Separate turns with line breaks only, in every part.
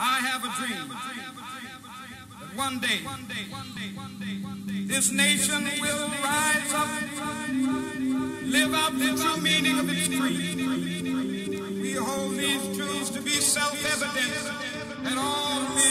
I have a dream that one day this nation will rise up, live out the true meaning of its creed. We hold these truths to be self-evident that all men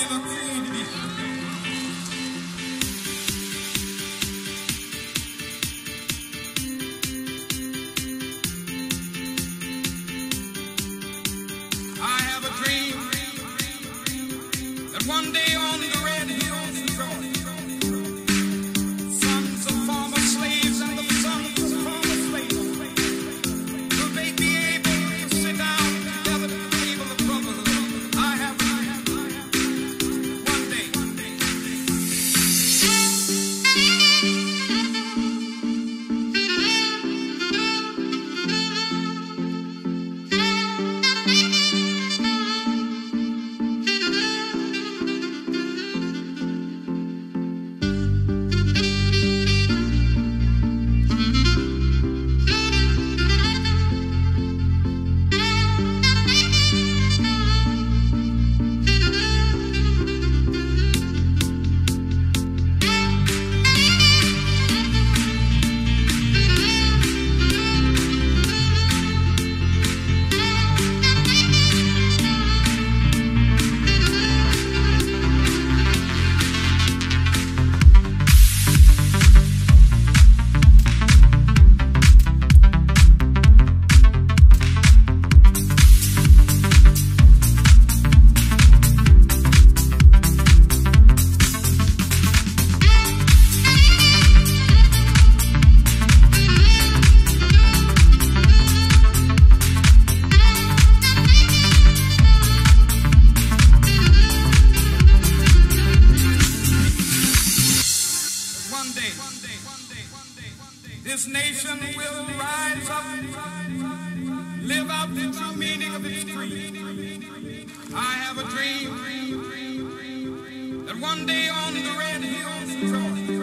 this nation will rise up, live out the true meaning of its creed. I have a dream that one day on the red hills of Georgia,